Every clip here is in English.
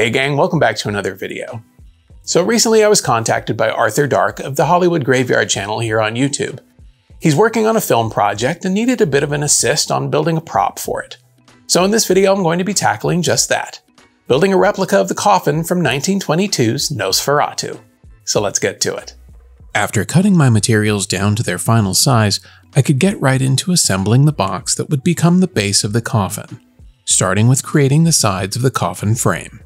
Hey gang, welcome back to another video. So recently I was contacted by Arthur Dark of the Hollywood Graveyard channel here on YouTube. He's working on a film project and needed a bit of an assist on building a prop for it. So in this video I'm going to be tackling just that, building a replica of the coffin from 1922's Nosferatu. So let's get to it. After cutting my materials down to their final size, I could get right into assembling the box that would become the base of the coffin, starting with creating the sides of the coffin frame.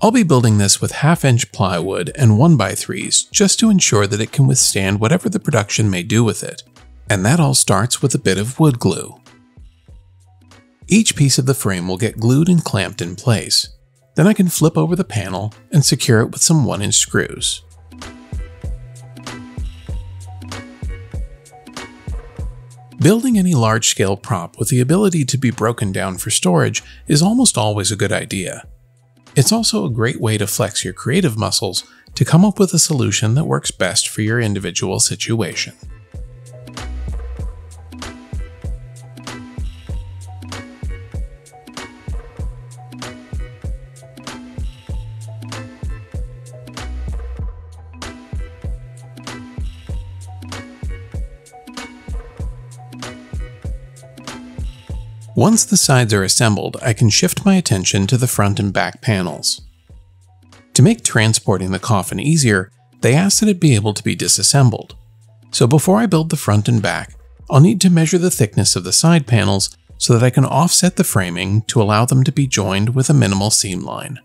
I'll be building this with half-inch plywood and 1x3s just to ensure that it can withstand whatever the production may do with it, and that all starts with a bit of wood glue. Each piece of the frame will get glued and clamped in place, then I can flip over the panel and secure it with some 1-inch screws. Building any large-scale prop with the ability to be broken down for storage is almost always a good idea. It's also a great way to flex your creative muscles to come up with a solution that works best for your individual situation. Once the sides are assembled, I can shift my attention to the front and back panels. To make transporting the coffin easier, they ask that it be able to be disassembled. So before I build the front and back, I'll need to measure the thickness of the side panels so that I can offset the framing to allow them to be joined with a minimal seam line.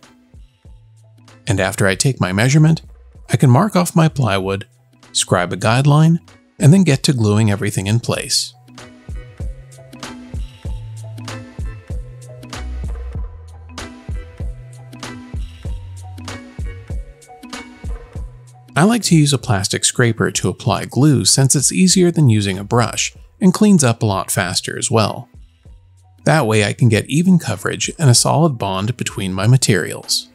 And after I take my measurement, I can mark off my plywood, scribe a guideline, and then get to gluing everything in place. I like to use a plastic scraper to apply glue since it's easier than using a brush and cleans up a lot faster as well. That way I can get even coverage and a solid bond between my materials.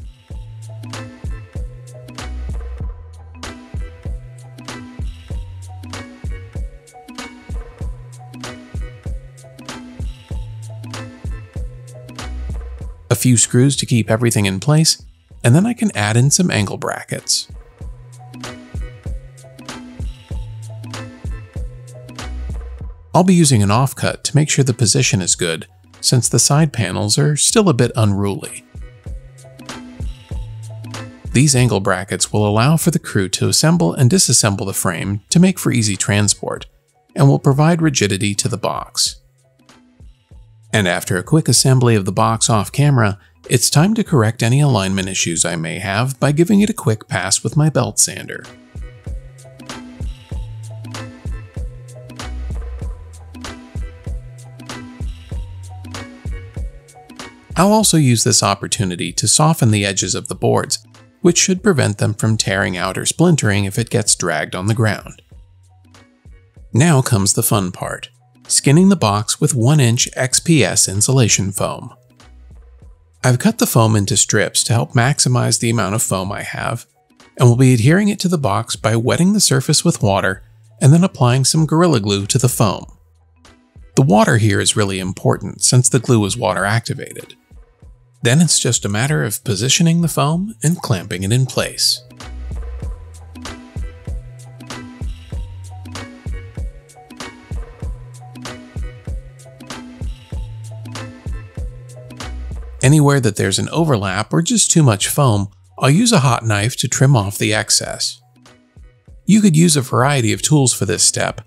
A few screws to keep everything in place, and then I can add in some angle brackets. I'll be using an offcut to make sure the position is good, since the side panels are still a bit unruly. These angle brackets will allow for the crew to assemble and disassemble the frame to make for easy transport, and will provide rigidity to the box. And after a quick assembly of the box off camera, it's time to correct any alignment issues I may have by giving it a quick pass with my belt sander. I'll also use this opportunity to soften the edges of the boards, which should prevent them from tearing out or splintering if it gets dragged on the ground. Now comes the fun part, skinning the box with 1-inch XPS insulation foam. I've cut the foam into strips to help maximize the amount of foam I have, and will be adhering it to the box by wetting the surface with water and then applying some Gorilla Glue to the foam. The water here is really important since the glue is water activated. Then it's just a matter of positioning the foam and clamping it in place. Anywhere that there's an overlap or just too much foam, I'll use a hot knife to trim off the excess. You could use a variety of tools for this step.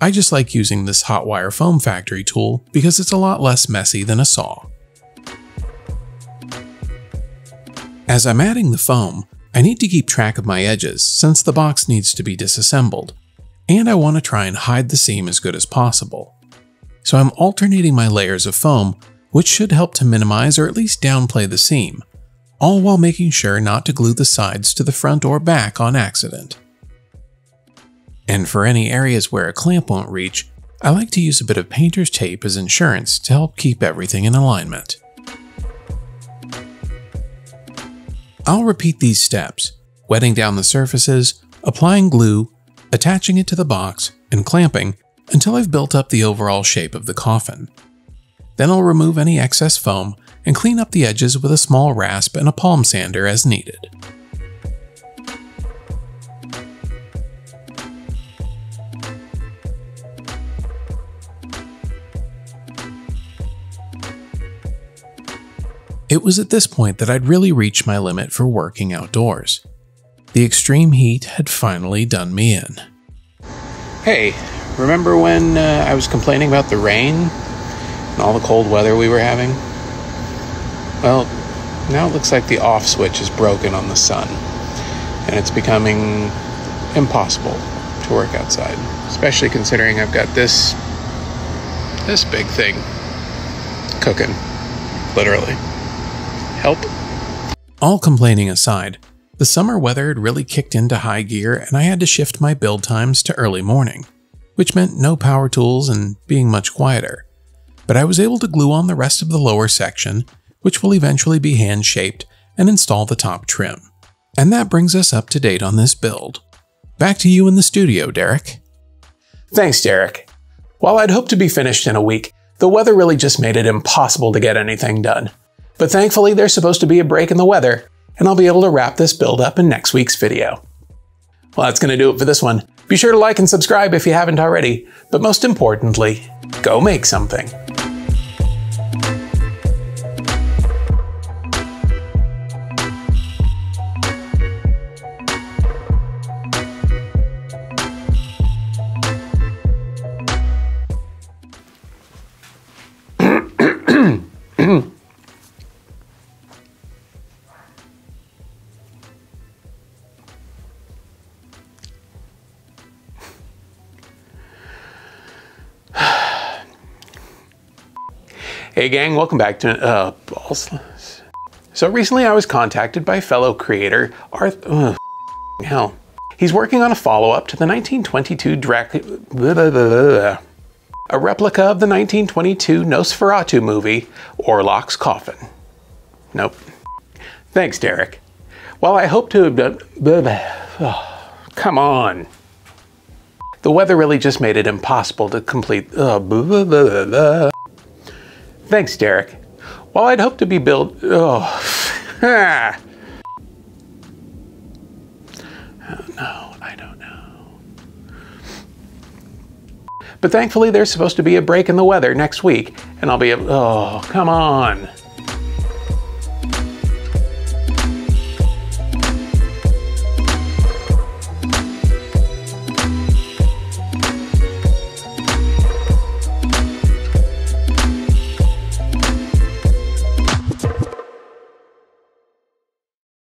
I just like using this hot wire Foam Factory tool because it's a lot less messy than a saw. As I'm adding the foam, I need to keep track of my edges since the box needs to be disassembled, and I want to try and hide the seam as good as possible. So I'm alternating my layers of foam, which should help to minimize or at least downplay the seam, all while making sure not to glue the sides to the front or back on accident. And for any areas where a clamp won't reach, I like to use a bit of painter's tape as insurance to help keep everything in alignment. I'll repeat these steps, wetting down the surfaces, applying glue, attaching it to the box, and clamping until I've built up the overall shape of the coffin. Then I'll remove any excess foam and clean up the edges with a small rasp and a palm sander as needed. It was at this point that I'd really reached my limit for working outdoors. The extreme heat had finally done me in. Hey, remember when uh, I was complaining about the rain and all the cold weather we were having? Well, now it looks like the off switch is broken on the sun, and it's becoming impossible to work outside, especially considering I've got this this big thing cooking, literally. Help. All complaining aside, the summer weather had really kicked into high gear and I had to shift my build times to early morning, which meant no power tools and being much quieter. But I was able to glue on the rest of the lower section, which will eventually be hand shaped, and install the top trim. And that brings us up to date on this build. Back to you in the studio, Derek. Thanks, Derek. While I'd hoped to be finished in a week, the weather really just made it impossible to get anything done. But thankfully, there's supposed to be a break in the weather, and I'll be able to wrap this build up in next week's video. Well, that's going to do it for this one. Be sure to like and subscribe if you haven't already, but most importantly, go make something. Hey gang, welcome back to uh, Balls. So recently I was contacted by fellow creator Arthur. Uh, hell. He's working on a follow-up to the 1922 Dracula. A replica of the 1922 Nosferatu movie, Orlok's Coffin. Nope. Thanks, Derek. While I hope to have done. Come on. The weather really just made it impossible to complete. Uh, Thanks, Derek. While I'd hoped to be built. Oh. Ah. oh no, I don't know. But thankfully, there's supposed to be a break in the weather next week, and I'll be able. Oh, come on.